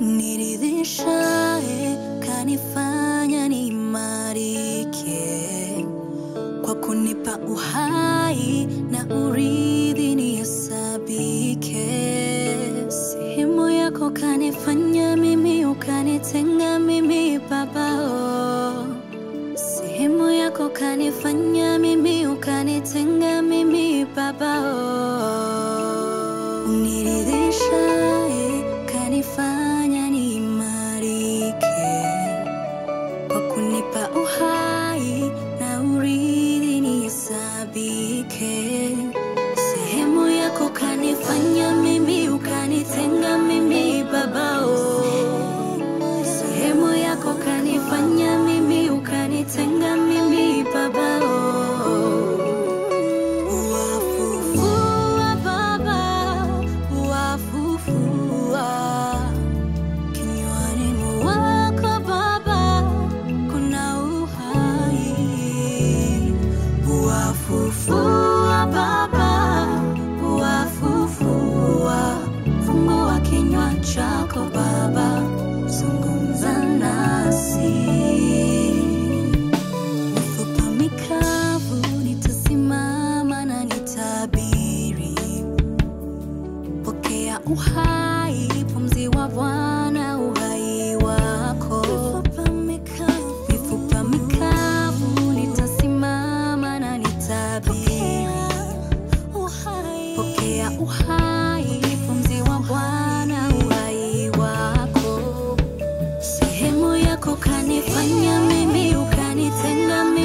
niridhishae, kanifanya niimarike. Kwa kunipa uhai na urithi nihesabike. Sehemu yako, kanifanya mimi, ukanitenga mimi Babao, sehemu yako, kanifanya mimi, ukanitenga ukanifanya mimi ukanitenda mimi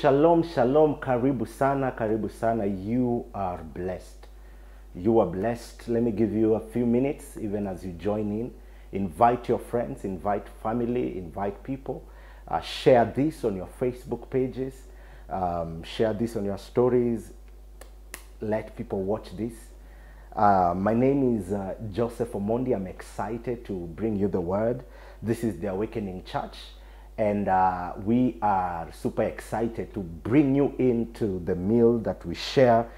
shalom, shalom, karibu sana, karibu sana. You are blessed. You are blessed. Let me give you a few minutes, even as you join in. Invite your friends, invite family, invite people. Uh, share this on your Facebook pages. Um, share this on your stories. Let people watch this. Uh, my name is uh, Joseph Omondi. I'm excited to bring you the word. This is the Awakening Church, and uh, we are super excited to bring you into the meal that we share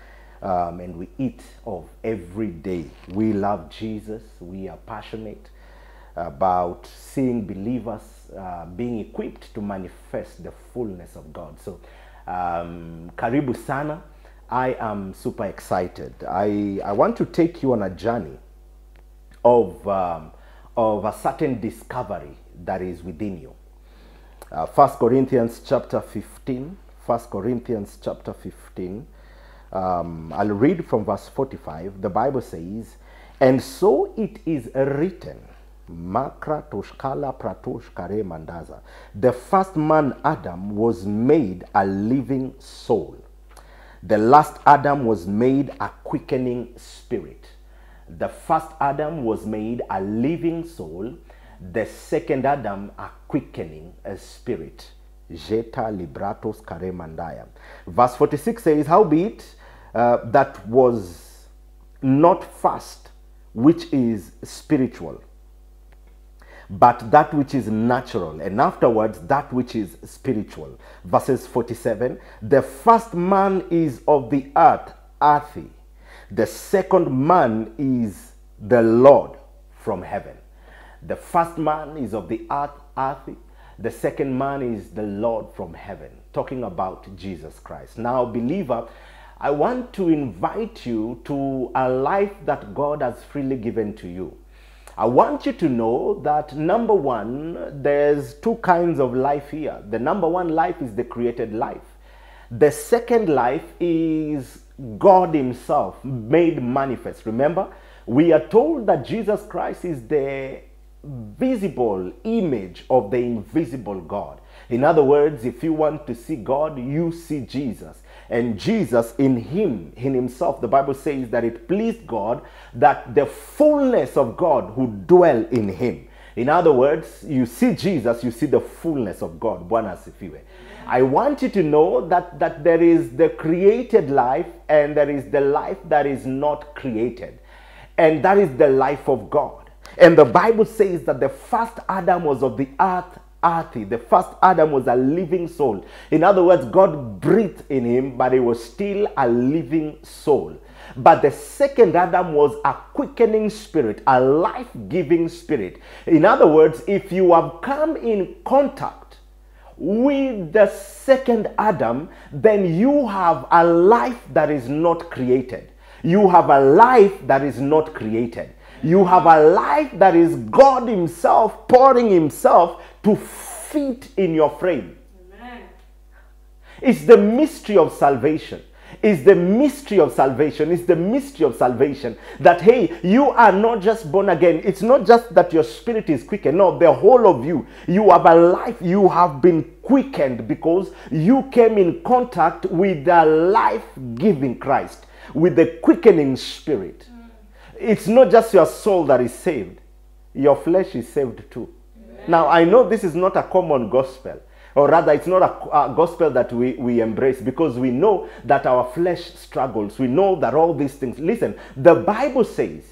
um, and we eat of every day. We love Jesus. We are passionate about seeing believers uh, being equipped to manifest the fullness of God. So, um, karibu sana. I am super excited. I, I want to take you on a journey of, um, of a certain discovery that is within you. Uh, 1 Corinthians chapter 15. 1 Corinthians chapter 15. Um, I'll read from verse 45. The Bible says, And so it is written, Makra toshkala pratosh kare mandaza. The first man, Adam, was made a living soul. The last Adam was made a quickening spirit. The first Adam was made a living soul. The second Adam a quickening a spirit. Jeta libratos kare mandaya. Verse 46 says, Howbeit uh, that was not first, which is spiritual, but that which is natural, and afterwards that which is spiritual. Verses 47 The first man is of the earth, earthy. The second man is the Lord from heaven. The first man is of the earth, earthy. The second man is the Lord from heaven, talking about Jesus Christ. Now, believer, I want to invite you to a life that God has freely given to you. I want you to know that number one, there's two kinds of life here. The number one life is the created life. The second life is God Himself made manifest. Remember, we are told that Jesus Christ is the visible image of the invisible God. In other words, if you want to see God, you see Jesus. And Jesus, in Him, in Himself, the Bible says that it pleased God that the fullness of God would dwell in Him. In other words, you see Jesus, you see the fullness of God. Bwana asifiwe. I want you to know that, that there is the created life and there is the life that is not created. And that is the life of God. And the Bible says that the first Adam was of the earth, earthy. The first Adam was a living soul. In other words, God breathed in him, but he was still a living soul. But the second Adam was a quickening spirit, a life giving spirit. In other words, if you have come in contact with the second Adam, then you have a life that is not created. You have a life that is not created. You have a life that is God Himself pouring Himself to fit in your frame. It's the mystery of salvation. It's the mystery of salvation. It's the mystery of salvation that, hey, you are not just born again. It's not just that your spirit is quickened. No, the whole of you. You have a life. You have been quickened because you came in contact with the life giving Christ, with the quickening spirit. It's not just your soul that is saved, your flesh is saved too. Now, I know this is not a common gospel, or rather, it's not a, a gospel that we, we embrace because we know that our flesh struggles. We know that all these things. Listen, the Bible says,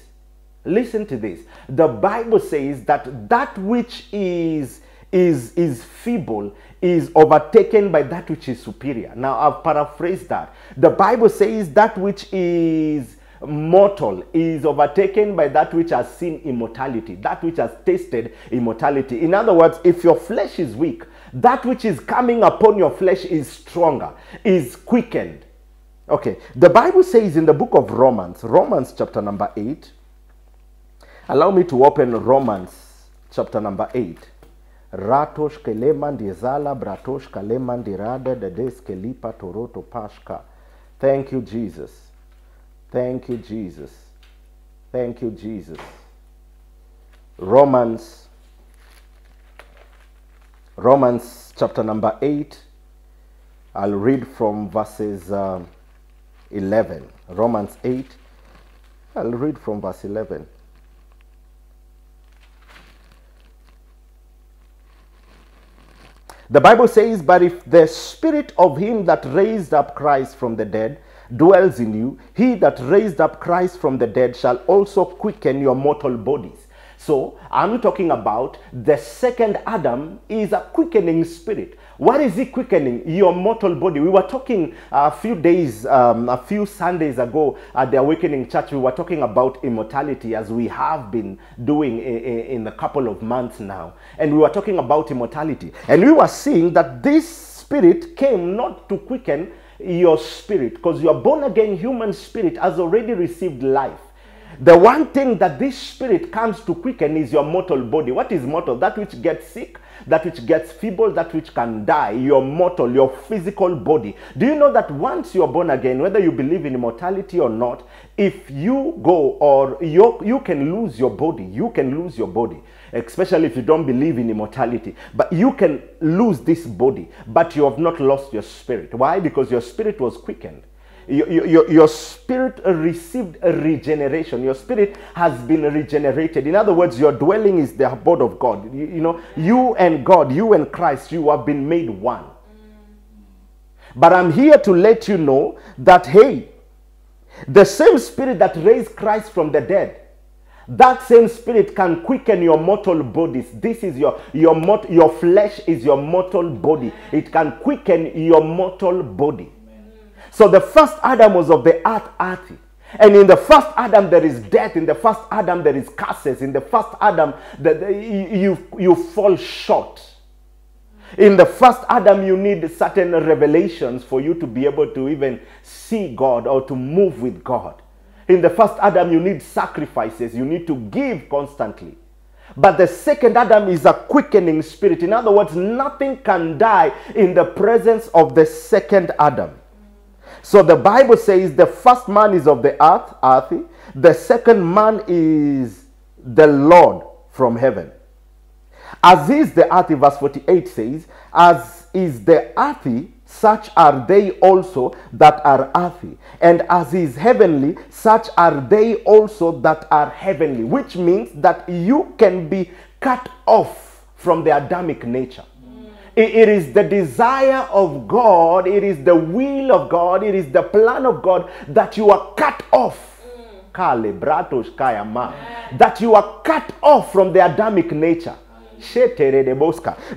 listen to this. The Bible says that that which is is is feeble is overtaken by that which is superior. Now I've paraphrased that. The Bible says that which is mortal is overtaken by that which has seen immortality, that which has tasted immortality. In other words, if your flesh is weak, that which is coming upon your flesh is stronger, is quickened. Okay, the Bible says in the book of Romans, Romans chapter number 8, allow me to open Romans chapter number 8. Ratosh keleman dizala bratosh kaleman dirade dedes kelipa toroto pashka. Thank you, Jesus. Thank you, Jesus. Thank you, Jesus. Romans, Romans chapter number 8. I'll read from verses um, 11. Romans 8. I'll read from verse 11. The Bible says, But if the spirit of him that raised up Christ from the dead dwells in you, he that raised up Christ from the dead shall also quicken your mortal bodies. So I'm talking about the second Adam is a quickening spirit. What is he quickening? Your mortal body. We were talking a few days, um, a few Sundays ago at the Awakening Church. We were talking about immortality as we have been doing in, in a couple of months now. And we were talking about immortality. And we were seeing that this spirit came not to quicken your spirit because your born again human spirit has already received life. The one thing that this spirit comes to quicken is your mortal body. What is mortal? That which gets sick, that which gets feeble, that which can die, your mortal, your physical body. Do you know that once you're born again, whether you believe in immortality or not, if you go or you, you can lose your body, you can lose your body especially if you don't believe in immortality. But you can lose this body, but you have not lost your spirit. Why? Because your spirit was quickened. Your, your, your spirit received a regeneration. Your spirit has been regenerated. In other words, your dwelling is the abode of God. You, you know, you and God, you and Christ, you have been made one. But I'm here to let you know that, hey, the same spirit that raised Christ from the dead, that same spirit can quicken your mortal bodies. This is your your your flesh is your mortal body. It can quicken your mortal body. So the first adam was of the earth earthy. And in the first adam there is death. In the first adam there is curses. In the first adam the, the- you you fall short. In the first Adam, you need certain revelations for you to be able to even see God or to move with God. In the first Adam, you need sacrifices, you need to give constantly. But the second Adam is a quickening spirit. In other words, nothing can die in the presence of the second Adam. So the Bible says the first man is of the earth, earthy. The second man is the Lord from heaven. As is the earthy, verse 48 says, As is the earthy, such are they also that are earthy. And as is heavenly, such are they also that are heavenly. Which means that you can be cut off from the Adamic nature. It is the desire of God, it is the will of God, it is the plan of God that you are cut off. That you are cut off from the Adamic nature.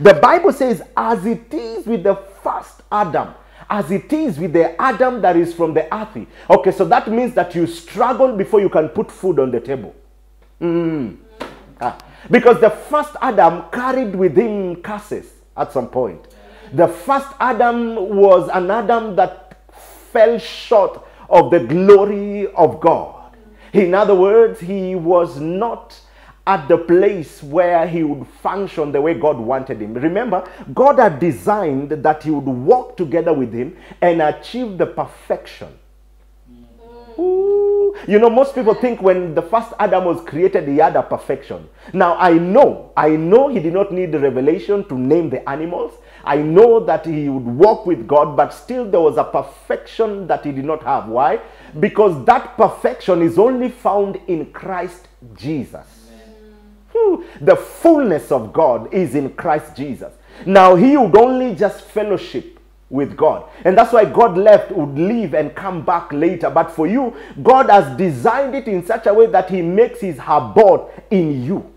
The Bible says, as it is with the first Adam, as it is with the Adam that is from the earthy. Okay, so that means that you struggle before you can put food on the table. Ah, because the first Adam carried with him curses at some point. The first Adam was an Adam that fell short of the glory of God. In other words, he was not at the place where he would function the way God wanted him. Remember, God had designed that he would walk together with him and achieve the perfection. Mm. Ooh. You know, most people think when the first Adam was created, he had a perfection. Now, I know, I know he did not need the revelation to name the animals. I know that he would walk with God, but still there was a perfection that he did not have. Why? Because that perfection is only found in Christ Jesus. The fullness of God is in Christ Jesus. Now, he would only just fellowship with God. And that's why God left, would leave, and come back later. But for you, God has designed it in such a way that he makes his abode in you.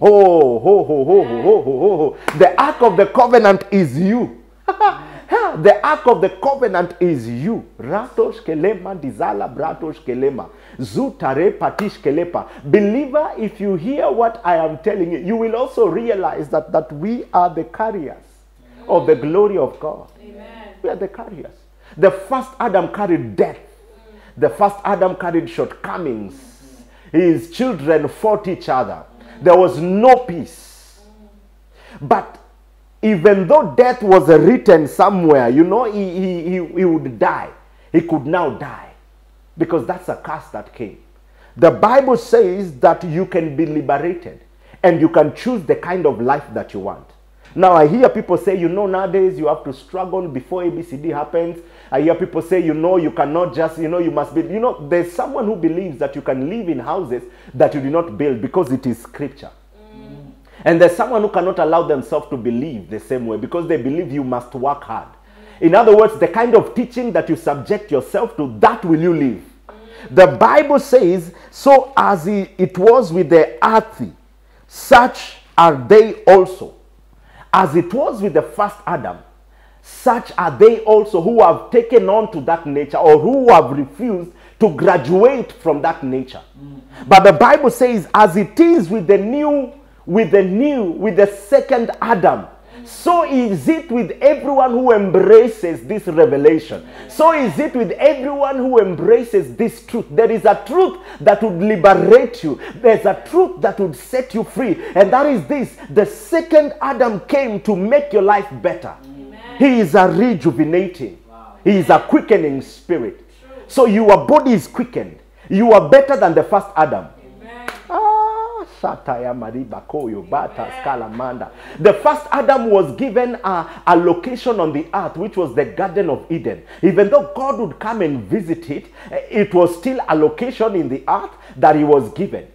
Oh, ho, ho, ho, ho, ho, ho, ho. The ark of the covenant is you. the ark of the covenant is you. Ratos kelema, dizala, bratos kelema. Zutare patish kelepa. Believer, if you hear what I am telling you, you will also realize that, that we are the carriers of the glory of God. We are the carriers. The first Adam carried death. The first Adam carried shortcomings. His children fought each other. There was no peace. But even though death was written somewhere, you know, he, he, he, he would die. He could now die because that's a curse that came. The Bible says that you can be liberated and you can choose the kind of life that you want. Now, I hear people say, you know, nowadays you have to struggle before ABCD happens. I hear people say, you know, you cannot just, you know, you must be, you know, there's someone who believes that you can live in houses that you did not build because it is scripture. Mm. And there's someone who cannot allow themselves to believe the same way because they believe you must work hard. In other words, the kind of teaching that you subject yourself to, that will you live. The Bible says, So as it was with the earthy, such are they also. As it was with the first Adam, such are they also who have taken on to that nature or who have refused to graduate from that nature. Mm. But the Bible says, as it is with the new, with the new, with the second Adam, so is it with everyone who embraces this revelation. So is it with everyone who embraces this truth. There is a truth that would liberate you, there's a truth that would set you free. And that is this the second Adam came to make your life better. He is a rejuvenating, he is a quickening spirit. So your body is quickened. You are better than the first Adam. Shataya Mariba Koyo Bata Scalamanda. The first Adam was given a, a location on the earth, which was the Garden of Eden. Even though God would come and visit it, eh, it was still a location in the earth that he was given.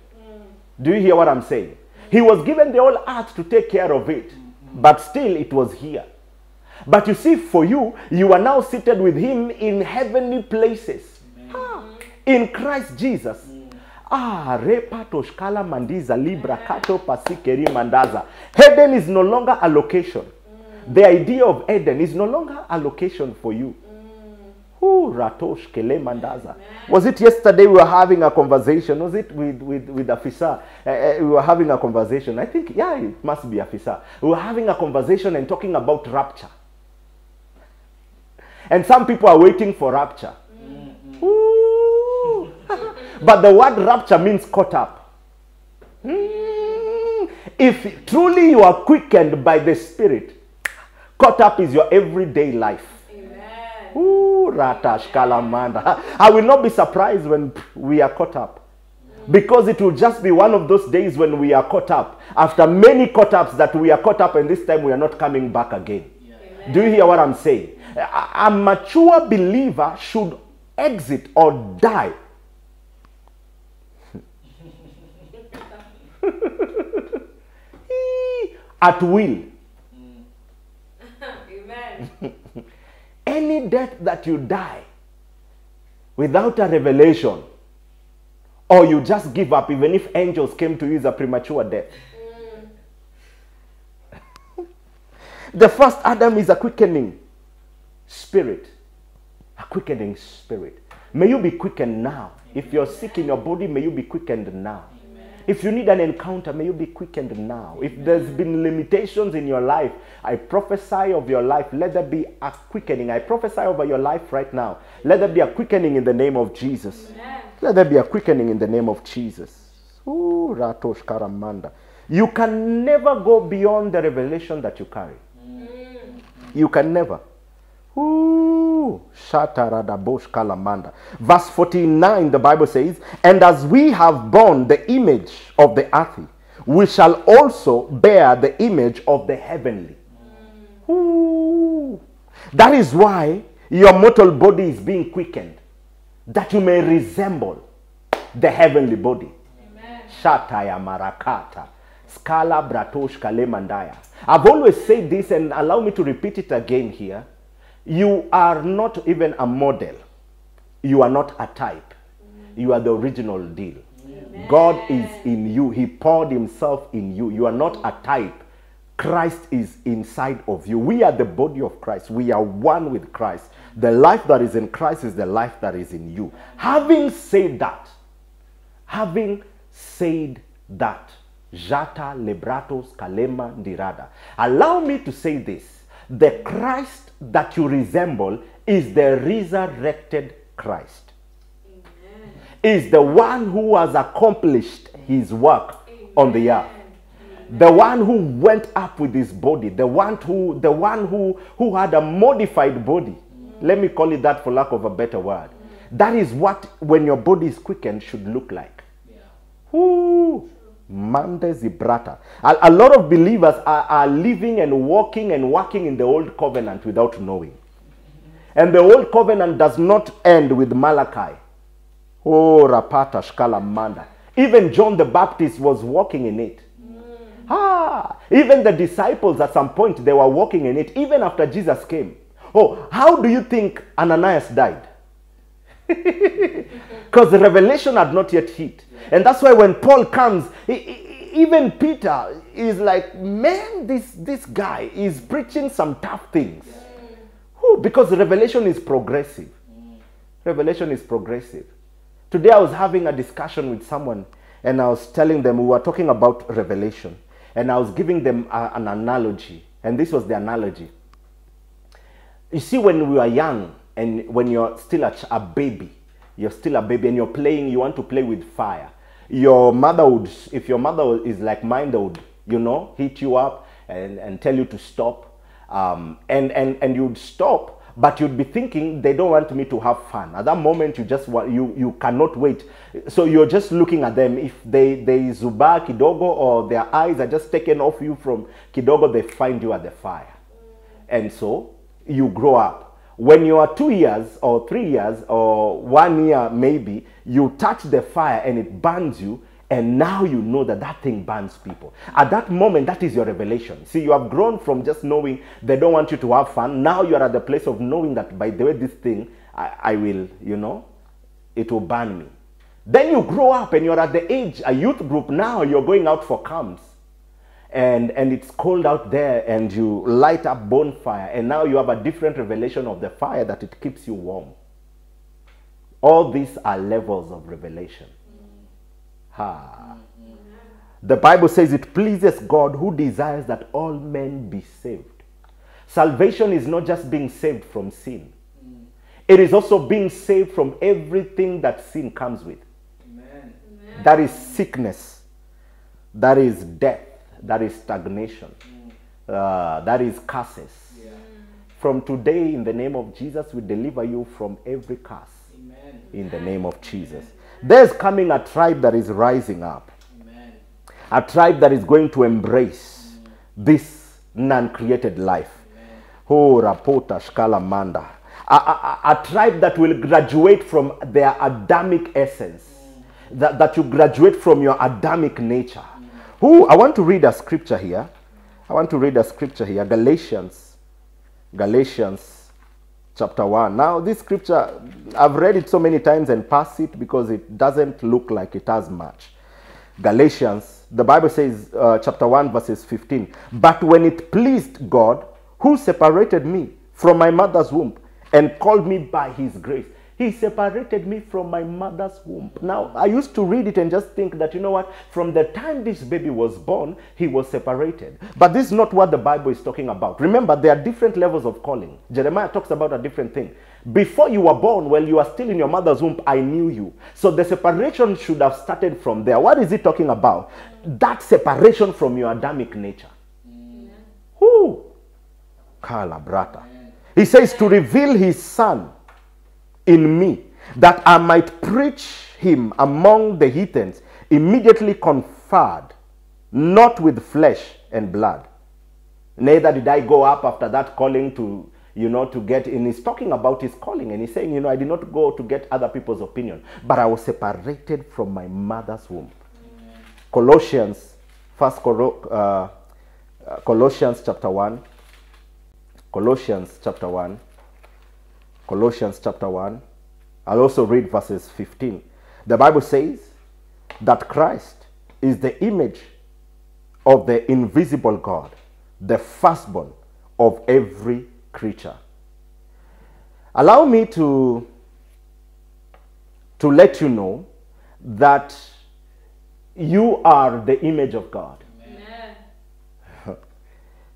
Do you hear what I'm saying? He was given the whole earth to take care of it, but still it was here. But you see, for you, you are now seated with him in heavenly places. Ah, in Christ Jesus. Ah, repa toshkala mandiza libra kato pasikeri mandaza. Eden is no longer a location. The idea of Eden is no longer a location for you. Ooh, ratosh kele mandaza. Was it yesterday we were having a conversation? Was it with with with Afisa? Uh, we were having a conversation. I think yeah, it must be Afisa. We were having a conversation and talking about rapture. And some people are waiting for rapture. But the word rapture means caught up. Mm. If truly you are quickened by the Spirit, caught up is your everyday life. Ooh, ratash kalamanda. I will not be surprised when we are caught up. Because it will just be one of those days when we are caught up. After many caught ups that we are caught up and this time we are not coming back again. Do you hear what I'm saying? A mature believer should exit or die. At will. Amen. Any death that you die without a revelation, or you just give up, even if angels came to you, is a premature death. Mm. the first Adam is a quickening spirit. A quickening spirit. May you be quickened now. If you're sick in your body, may you be quickened now. If you need an encounter, may you be quickened now. If there's been limitations in your life, I prophesy of your life. Let there be a quickening. I prophesy over your life right now. Let there be a quickening in the name of Jesus. Let there be a quickening in the name of Jesus. Ooh. You can never go beyond the revelation that you carry. You can never. Ooh. Verse 49, the Bible says, And as we have borne the image of the earthly, we shall also bear the image of the heavenly. Ooh. That is why your mortal body is being quickened, that you may resemble the heavenly body. Shataya Marakata. Scala Bratosh Kalemandaya. I've always said this and allow me to repeat it again here. You are not even a model. You are not a type. You are the original deal. God is in you. He poured himself in you. You are not a type. Christ is inside of you. We are the body of Christ. We are one with Christ. The life that is in Christ is the life that is in you. Having said that, having said that, Jata Lebratos Kalema Dirada. Allow me to say this. The Christ that you resemble is the resurrected Christ. Is the one who has accomplished his work on the earth. The one who went up with his body, the one who the one who who had a modified body. Let me call it that for lack of a better word. That is what when your body is quickened should look like. Ooh, Mande zibrata. A, a lot of believers are, are living and walking and working in the old covenant without knowing. And the old covenant does not end with Malachi. Oh, rapata shkala manda. Even John the Baptist was walking in it. Ah, even the disciples at some point they were walking in it, even after Jesus came. Oh, how do you think Ananias died? Because the revelation had not yet hit. And that's why when Paul comes, e- e- even Peter is like, man, this, this guy is preaching some tough things. Whew, because revelation is progressive. Revelation is progressive. Today I was having a discussion with someone and I was telling them, we were talking about revelation. And I was giving them a- an analogy. And this was the analogy. You see, when we are young and when you're still a, a baby, you're still a baby and you're playing, you want to play with fire. Your mother would, if your mother is like mine, they would, you know, hit you up and, and tell you to stop. Um, and, and, and you'd stop, but you'd be thinking they don't want me to have fun. At that moment, you just want, you, you cannot wait. So you're just looking at them. If they, they zuba kidogo or their eyes are just taken off you from kidogo, they find you at the fire. And so you grow up. When you are two years or three years or one year, maybe, you touch the fire and it burns you, and now you know that that thing burns people. At that moment, that is your revelation. See, you have grown from just knowing they don't want you to have fun. Now you are at the place of knowing that by the way, this thing, I, I will, you know, it will burn me. Then you grow up and you're at the age, a youth group now, you're going out for camps. And, and it's cold out there and you light up bonfire and now you have a different revelation of the fire that it keeps you warm. All these are levels of revelation. Ha. The Bible says it pleases God who desires that all men be saved. Salvation is not just being saved from sin, it is also being saved from everything that sin comes with. That is sickness, that is death, that is stagnation, uh, that is curses. From today, in the name of Jesus, we deliver you from every curse. In the name of Jesus. There's coming a tribe that is rising up a tribe that is going to embrace this non-created life. Oh, Rapota Shkalamanda. A, a, a tribe that will graduate from their Adamic essence. That, that you graduate from your Adamic nature. Who I want to read a scripture here. I want to read a scripture here. Galatians. Galatians chapter 1. Now, this scripture, I've read it so many times and pass it because it doesn't look like it has much. Galatians, the Bible says, uh, chapter 1, verses 15. But when it pleased God, who separated me from my mother's womb and called me by his grace, he separated me from my mother's womb. Now, I used to read it and just think that, you know what, from the time this baby was born, he was separated. But this is not what the Bible is talking about. Remember, there are different levels of calling. Jeremiah talks about a different thing. Before you were born, while you are still in your mother's womb, I knew you. So the separation should have started from there. What is he talking about? That separation from your Adamic nature. Who? Kala brata. He says to reveal his son in me, that I might preach him among the heathens, immediately conferred, not with flesh and blood. Neither did I go up after that calling to, you know, to get, in. he's talking about his calling, and he's saying, you know, I did not go to get other people's opinion, but I was separated from my mother's womb. Colossians, first uh, uh, Colossians chapter 1, Colossians chapter 1, Colossians chapter 1. I'll also read verses 15. The Bible says that Christ is the image of the invisible God, the firstborn of every creature. Allow me to, to let you know that you are the image of God.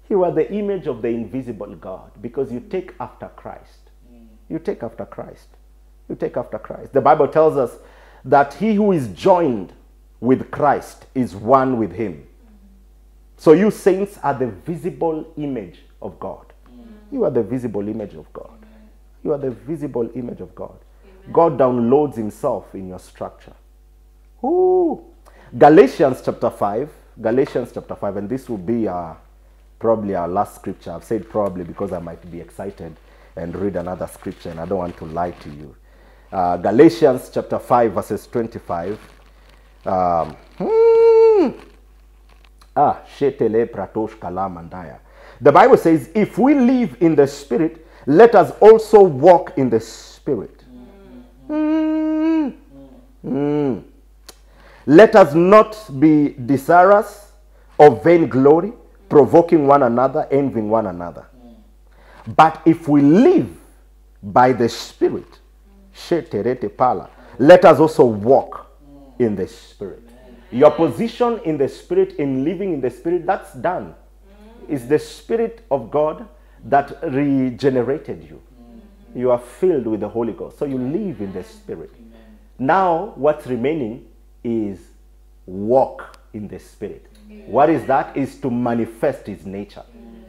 You are the image of the invisible God because you take after Christ. You take after Christ. You take after Christ. The Bible tells us that he who is joined with Christ is one with him. So you saints are the visible image of God. You are the visible image of God. You are the visible image of God. God downloads himself in your structure. Ooh. Galatians chapter 5. Galatians chapter 5, and this will be our, probably our last scripture. I've said probably because I might be excited and read another scripture, and I don't want to lie to you. Uh, Galatians chapter 5, verses 25. Um, hmm. Ah. The Bible says, if we live in the Spirit, let us also walk in the Spirit. Mm. Mm. Let us not be desirous of vainglory, provoking one another, envying one another. But if we live by the Spirit, let us also walk in the Spirit. Your position in the Spirit, in living in the Spirit, that's done. It's the Spirit of God that regenerated you. You are filled with the Holy Ghost. So you live in the Spirit. Now, what's remaining is walk in the Spirit. What is that? Is to manifest His nature.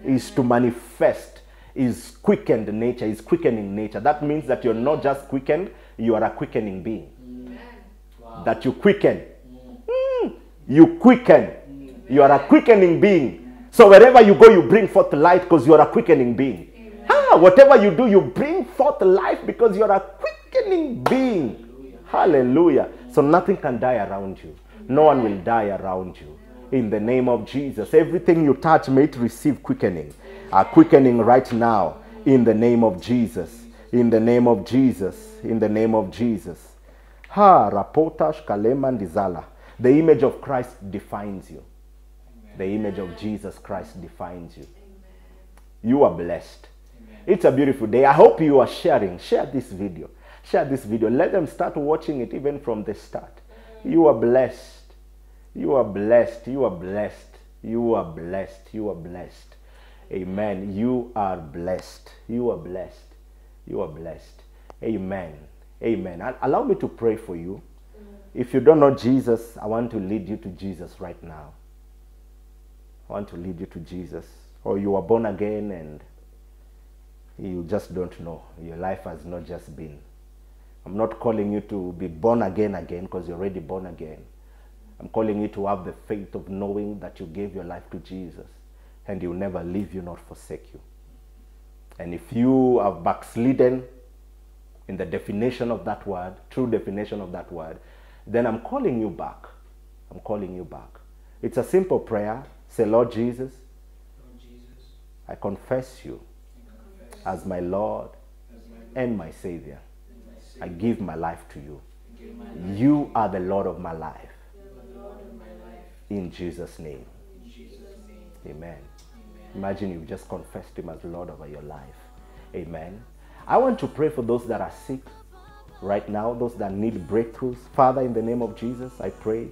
Is to manifest His quickened nature, is quickening nature. That means that you're not just quickened, you are a quickening being. That you quicken. Mm. You quicken. You are a quickening being. So wherever you go, you bring forth light because you are a quickening being. Ah, whatever you do, you bring forth life because you are a quickening being. Hallelujah. So nothing can die around you. No one will die around you. In the name of Jesus, everything you touch may receive quickening. A quickening right now. In the name of Jesus. In the name of Jesus. In the name of Jesus. Ha rapotash kalema ndizala. The image of Christ defines you. The image of Jesus Christ defines you. You are blessed. It's a beautiful day. I hope you are sharing. Share this video. Share this video. Let them start watching it even from the start. You are blessed. You are blessed. You are blessed. You are blessed. You are blessed. Amen. You are blessed. You are blessed. You are blessed. Amen. Amen. Allow me to pray for you. If you don't know Jesus, I want to lead you to Jesus right now. I want to lead you to Jesus. Or you are born again and you just don't know. Your life has not just been. I'm not calling you to be born again again because you're already born again. I'm calling you to have the faith of knowing that you gave your life to Jesus and He will never leave you nor forsake you. And if you have backslidden in the definition of that word, true definition of that word, then I'm calling you back. I'm calling you back. It's a simple prayer. Say, Lord Jesus, Lord Jesus, I confess you I confess as my Lord as my and my Savior. and my I give my life to you. My life You are the Lord of my life. to the Lord of my life. In Jesus' name. In Jesus' name, Amen. amen. Imagine you've just confessed Him as Lord over your life. Amen. I want to pray for those that are sick right now, those that need breakthroughs. Father, in the name of Jesus, I pray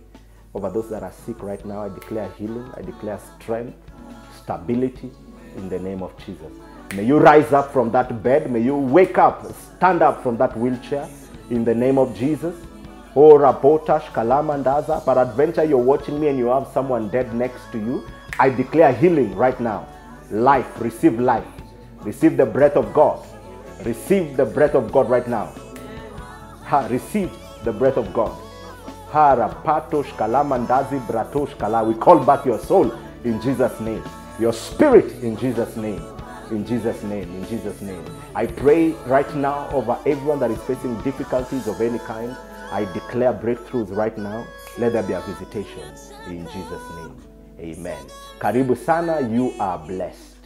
over those that are sick right now. I declare healing, I declare strength, stability in the name of Jesus. May you rise up from that bed. May you wake up, stand up from that wheelchair in the name of Jesus. Oh, Rabotash, Kalamandaza. Peradventure, you're watching me and you have someone dead next to you. I declare healing right now. Life, receive life. Receive the breath of God. Receive the breath of God right now. Ha, receive the breath of God. Ha, Rapatosh, Kalamandazi, Bratosh, Kala. We call back your soul in Jesus' name. Your spirit in Jesus' name. In Jesus' name. In Jesus' name. I pray right now over everyone that is facing difficulties of any kind. I declare breakthroughs right now. Let there be a visitation in Jesus' name. Amen. Karibu sana, you are blessed.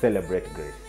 Celebrate grace.